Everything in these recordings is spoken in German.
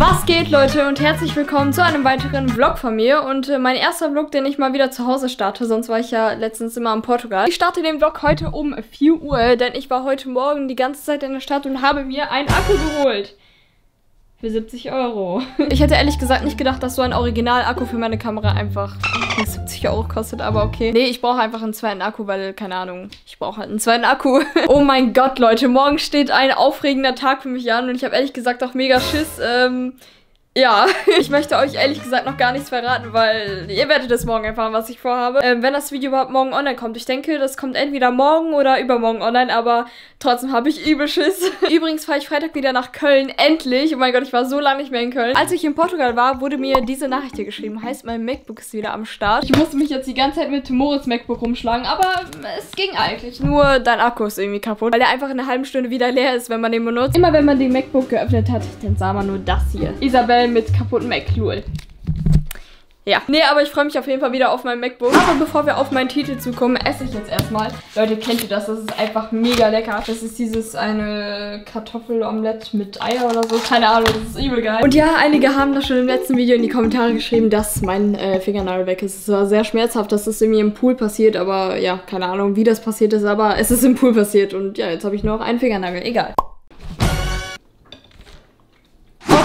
Was geht, Leute, und herzlich willkommen zu einem weiteren Vlog von mir. Und äh, mein erster Vlog, den ich mal wieder zu Hause starte, sonst war ich ja letztens immer in Portugal. Ich starte den Vlog heute um 4 Uhr, denn ich war heute Morgen die ganze Zeit in der Stadt und habe mir einen Akku geholt. Für 70 Euro. Ich hätte ehrlich gesagt nicht gedacht, dass so ein Original-Akku für meine Kamera einfach 70 Euro kostet, aber okay. Nee, ich brauche einfach einen zweiten Akku, weil, keine Ahnung, ich brauche halt einen zweiten Akku. oh mein Gott, Leute, morgen steht ein aufregender Tag für mich an und ich habe ehrlich gesagt auch mega Schiss, ähm, ja, ich möchte euch ehrlich gesagt noch gar nichts verraten, weil ihr werdet es morgen erfahren, was ich vorhabe. Ähm, wenn das Video überhaupt morgen online kommt. Ich denke, das kommt entweder morgen oder übermorgen online, aber trotzdem habe ich übel Schiss. Übrigens fahre ich Freitag wieder nach Köln. Endlich. Oh mein Gott, ich war so lange nicht mehr in Köln. Als ich in Portugal war, wurde mir diese Nachricht hier geschrieben. Heißt, mein MacBook ist wieder am Start. Ich musste mich jetzt die ganze Zeit mit Moritz MacBook rumschlagen, aber es ging eigentlich. Nur dein Akku ist irgendwie kaputt, weil der einfach in einer halben Stunde wieder leer ist, wenn man den benutzt. Immer wenn man den MacBook geöffnet hat, dann sah man nur das hier. Isabel mit kaputten Mac. Lul. Ja. Nee, aber ich freue mich auf jeden Fall wieder auf mein MacBook. Aber bevor wir auf meinen Titel zukommen, esse ich jetzt erstmal. Leute, kennt ihr das? Das ist einfach mega lecker. Das ist dieses eine Kartoffelomelett mit Eier oder so. Keine Ahnung, das ist übel geil. Und ja, einige haben das schon im letzten Video in die Kommentare geschrieben, dass mein äh, Fingernagel weg ist. Es war sehr schmerzhaft, dass das irgendwie im Pool passiert. Aber ja, keine Ahnung, wie das passiert ist. Aber es ist im Pool passiert. Und ja, jetzt habe ich nur noch einen Fingernagel. Egal.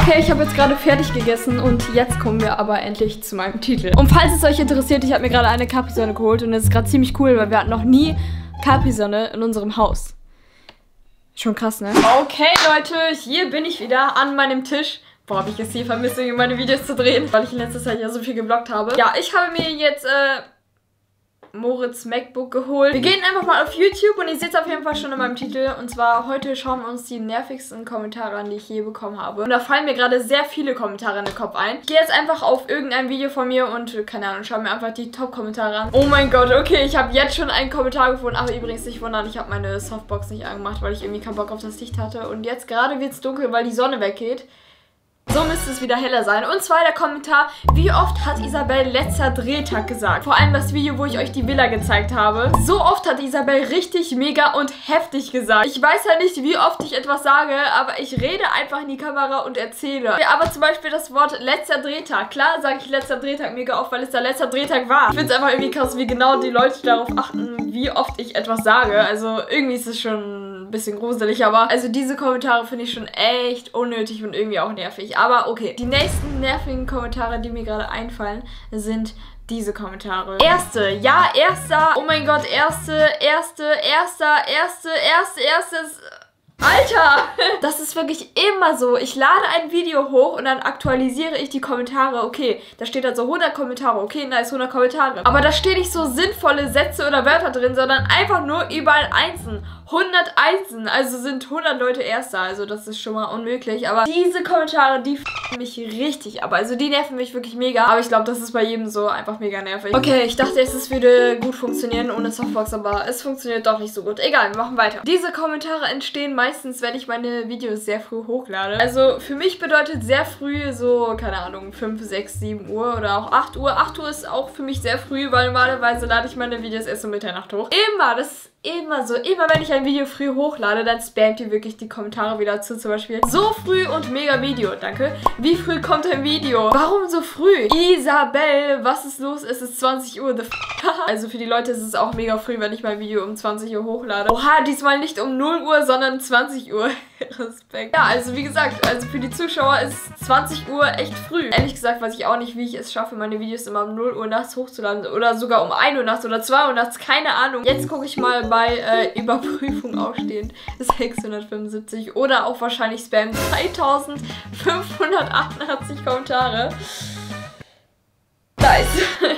Okay, ich habe jetzt gerade fertig gegessen und jetzt kommen wir aber endlich zu meinem Titel. Und falls es euch interessiert, ich habe mir gerade eine Capri-Sonne geholt und das ist gerade ziemlich cool, weil wir hatten noch nie Capri-Sonne in unserem Haus. Schon krass, ne? Okay, Leute, hier bin ich wieder an meinem Tisch. Boah, habe ich es hier vermisst, irgendwie meine Videos zu drehen, weil ich in letzter Zeit ja so viel geblockt habe. Ja, ich habe mir jetzt, äh, Moritz MacBook geholt. Wir gehen einfach mal auf YouTube und ihr seht es auf jeden Fall schon in meinem Titel. Und zwar heute schauen wir uns die nervigsten Kommentare an, die ich je bekommen habe. Und da fallen mir gerade sehr viele Kommentare in den Kopf ein. Ich gehe jetzt einfach auf irgendein Video von mir und, keine Ahnung, schaue mir einfach die Top-Kommentare an. Oh mein Gott, okay, ich habe jetzt schon einen Kommentar gefunden. Aber übrigens nicht wundern, ich habe meine Softbox nicht angemacht, weil ich irgendwie keinen Bock auf das Licht hatte. Und jetzt gerade wird es dunkel, weil die Sonne weggeht. So müsste es wieder heller sein. Und zwar der Kommentar, wie oft hat Isabel letzter Drehtag gesagt? Vor allem das Video, wo ich euch die Villa gezeigt habe. So oft hat Isabel richtig mega und heftig gesagt. Ich weiß ja nicht, wie oft ich etwas sage, aber ich rede einfach in die Kamera und erzähle. Aber zum Beispiel das Wort letzter Drehtag. Klar sage ich letzter Drehtag mega oft, weil es der letzter Drehtag war. Ich finde es einfach irgendwie krass, wie genau die Leute darauf achten, wie oft ich etwas sage. Also irgendwie ist es schon bisschen gruselig, aber also diese Kommentare finde ich schon echt unnötig und irgendwie auch nervig. Aber okay, die nächsten nervigen Kommentare, die mir gerade einfallen, sind diese Kommentare. Erste, ja, erster, oh mein Gott, erste, erste, erster, erste, erste, erstes... Alter! Das ist wirklich immer so. Ich lade ein Video hoch und dann aktualisiere ich die Kommentare. Okay, da steht dann so 100 Kommentare. Okay, nice, 100 Kommentare. Aber da stehen nicht so sinnvolle Sätze oder Wörter drin, sondern einfach nur überall Einsen. 100 Einsen. Also sind 100 Leute Erster. Also das ist schon mal unmöglich. Aber diese Kommentare, die f***en mich richtig ab. Also die nerven mich wirklich mega. Aber ich glaube, das ist bei jedem so einfach mega nervig. Okay, ich dachte, es würde gut funktionieren ohne Softbox, aber es funktioniert doch nicht so gut. Egal, wir machen weiter. Diese Kommentare entstehen meistens, wenn ich meine Videos sehr früh hochlade. Also für mich bedeutet sehr früh so, keine Ahnung, 5, 6, 7 Uhr oder auch 8 Uhr. 8 Uhr ist auch für mich sehr früh, weil normalerweise lade ich meine Videos erst um Mitternacht hoch. Immer, das ist immer so. Immer wenn ich ein Video früh hochlade, dann spammt ihr wirklich die Kommentare wieder zu. Zum Beispiel so früh und mega Video. Danke. Wie früh kommt ein Video? Warum so früh? Isabel, was ist los? Es ist 20 Uhr. Also für die Leute ist es auch mega früh, wenn ich mein Video um 20 Uhr hochlade. Oha, diesmal nicht um 0 Uhr, sondern 20 Uhr. Respekt. Ja, also wie gesagt, also für die Zuschauer ist 20 Uhr echt früh. Ehrlich gesagt weiß ich auch nicht, wie ich es schaffe, meine Videos immer um 0 Uhr nachts hochzuladen. Oder sogar um 1 Ur nachts oder 2 Uhr nachts. Keine Ahnung. Jetzt gucke ich mal bei äh, Überprüfung aufstehend 675 oder auch wahrscheinlich Spam 3588 Kommentare. Nice.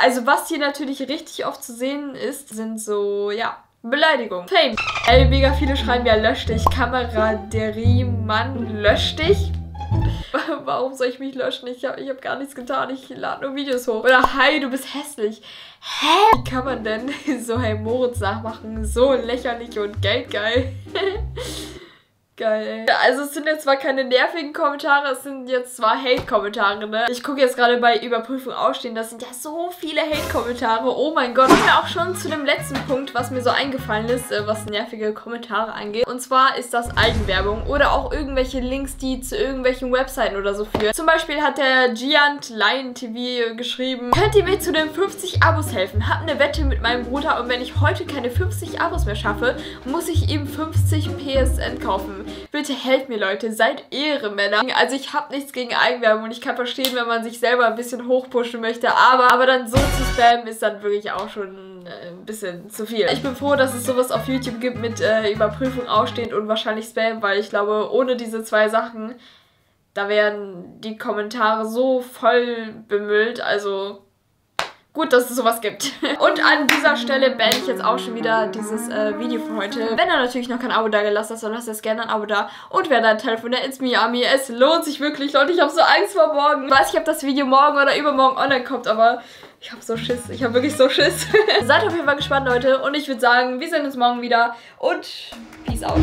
Also was hier natürlich richtig oft zu sehen ist, sind so, ja, Beleidigung. Fame. Ey, mega viele schreiben ja, lösch dich. Kameraderie, Mann, lösch dich. Warum soll ich mich löschen? Ich habe ich hab gar nichts getan. Ich lade nur Videos hoch. Oder hi, du bist hässlich. Hä? Wie kann man denn so Hey Moritz nachmachen? So lächerlich und geldgeil. Geil. Also es sind jetzt zwar keine nervigen Kommentare, es sind jetzt zwar Hate-Kommentare, ne? Ich gucke jetzt gerade bei Überprüfung ausstehen, das sind ja so viele Hate-Kommentare. Oh mein Gott. Kommen wir auch schon zu dem letzten Punkt, was mir so eingefallen ist, äh, was nervige Kommentare angeht. Und zwar ist das Eigenwerbung oder auch irgendwelche Links, die zu irgendwelchen Webseiten oder so führen. Zum Beispiel hat der Giant Lion TV geschrieben, könnt ihr mir zu den 50 Abos helfen? Hab eine Wette mit meinem Bruder und wenn ich heute keine 50 Abos mehr schaffe, muss ich ihm 50 PSN kaufen. Bitte helft mir, Leute. Seid Ehrenmänner. Also ich habe nichts gegen Eigenwerbung und ich kann verstehen, wenn man sich selber ein bisschen hochpushen möchte. Aber, aber dann so zu spammen ist dann wirklich auch schon äh, ein bisschen zu viel. Ich bin froh, dass es sowas auf YouTube gibt mit äh, Überprüfung ausstehend und wahrscheinlich Spam, weil ich glaube, ohne diese zwei Sachen, da wären die Kommentare so voll bemüllt. Also Gut, dass es sowas gibt. Und an dieser Stelle beende ich jetzt auch schon wieder dieses äh, Video für heute. Wenn du natürlich noch kein Abo da gelassen hast, dann lass jetzt gerne ein Abo da. Und wer dein Telefon der ins Miami. Es lohnt sich wirklich, Leute. Ich habe so Angst vor morgen. Ich weiß nicht, ob das Video morgen oder übermorgen online kommt, aber ich habe so Schiss. Ich habe wirklich so Schiss. Seid auf jeden Fall gespannt, Leute. Und ich würde sagen, wir sehen uns morgen wieder. Und peace out.